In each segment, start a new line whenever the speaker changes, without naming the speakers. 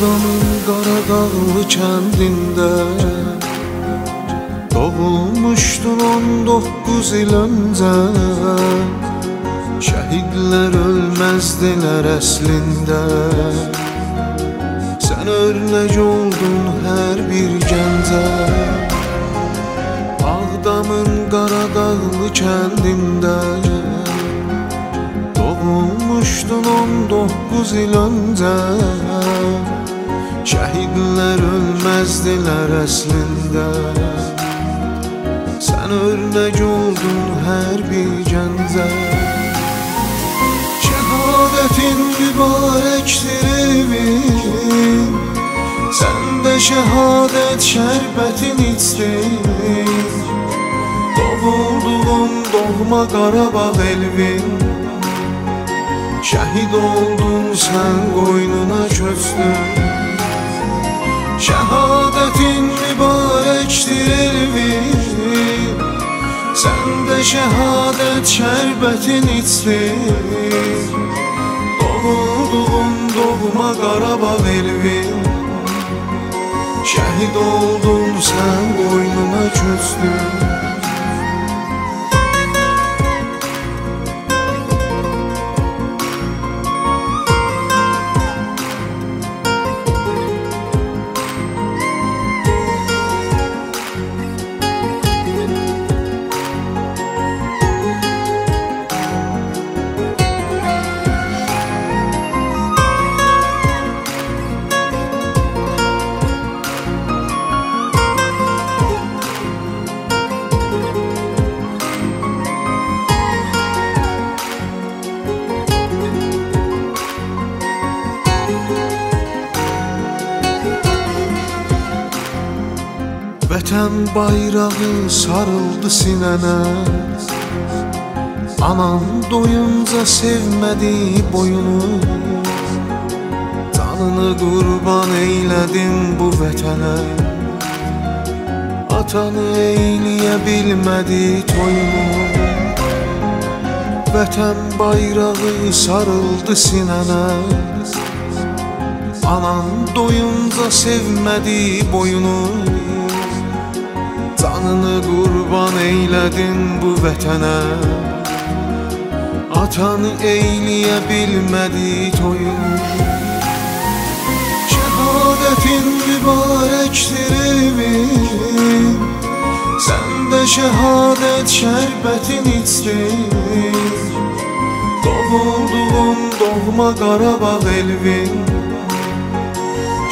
Ağdamın Qaradağlı kəndində Doğulmuşdun 19 il öncə Şəhidlər ölməzdilər əslində Sən örnək oldun hər bir gəncə Ağdamın Qaradağlı kəndində Doğulmuşdun 19 il öncə Şəhidlər ölməzdilər əslində Sən örnək oldun hər bir gəncə Şəhadətin mübarəkdir evin Sən də şəhadət şərbətin içdin Doğulduğun doğma Qarabağ elvin. Şəhid oldun sən qoynuna köçdün Şəhadətin mübarəkdir elvin Sən də şəhadət şərbətin içdin Doğulduğun doğma Qarabağ elvin. Şəhid oldun sən qoynuna köçdün Vətən bayrağı sarıldı sinənə Anan doyunca sevmədi boyunu. Canını qurban eylədin bu vətənə. Atanı eyləyə bilmədi toyunu. Vətən bayrağı sarıldı sinənə Anan doyunca sevmədi boyunu Canını qurban eylədin bu vətənə. Atanı eyləyə bilmədi toyunu Şəhadətin mübarəkdir evin Sən də şəhadət şərbətin içdin Doğulduğun doğma Qarabağ elvin.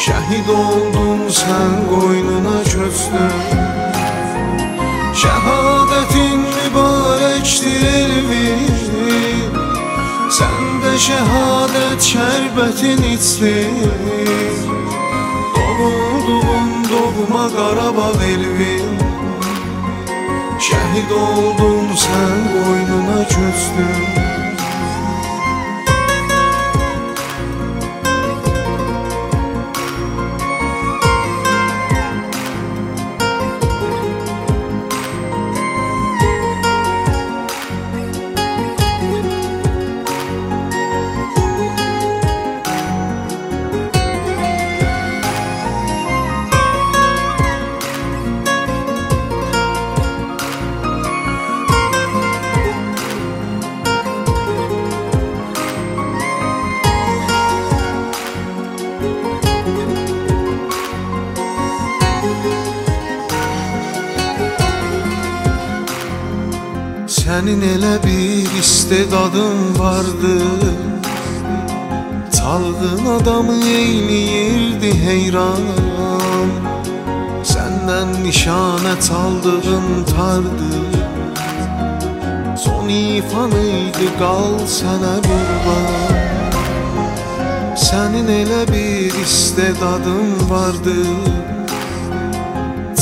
Şəhid oldun sən qoynuna köçdün şehadet şerbetin içsin. Doğulduğum doğuma Qarabağ elvin. Şəhid oldum sən boynuna küstün Sənin elə bir istedadın vardı. Çaldığın adamı eyləyirdi heyran. Səndən nişanə çaldığın tardı. Son ifanıydı qal sənə qurban Sənin elə bir istedadın vardı.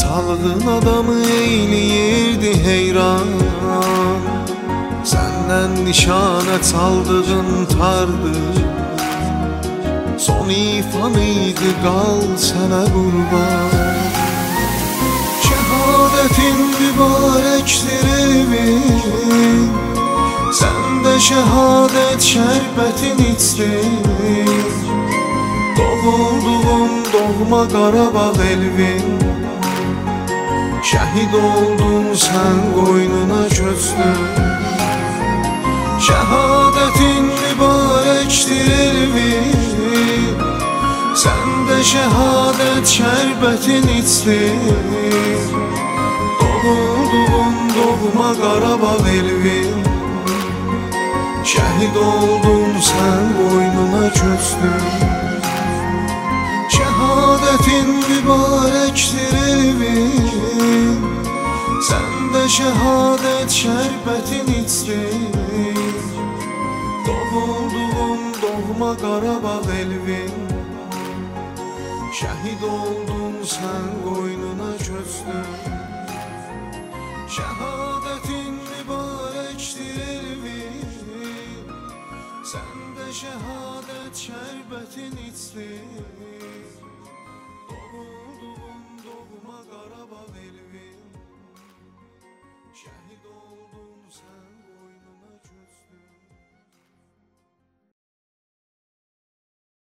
Çaldığın adamı eyləyirdi heyran nişana saldığın tardı. Son ifanıydı gal sana kurban. Şehadetin mübarektir evin Sen de şehadet şerbetin içtin Doğulduğun doğma Qarabağ elvin. Şəhid oldun sən qoynuna közdün Şəhadətin mübarəkdir elvin Səndə şəhadət şərbətin içdir Doğulduğum doğma Qarabağ elvin Şəhid oldun sən boynuna köçdün Şəhadətin mübarəkdir evin Səndə şəhadət şərbətin içdir doğma Qarabağ elvin. Şəhid oldun sən qoynuna köçdün Şəhadətin mübarəkdir elvin. Səndə şəhadət şərbətin içdir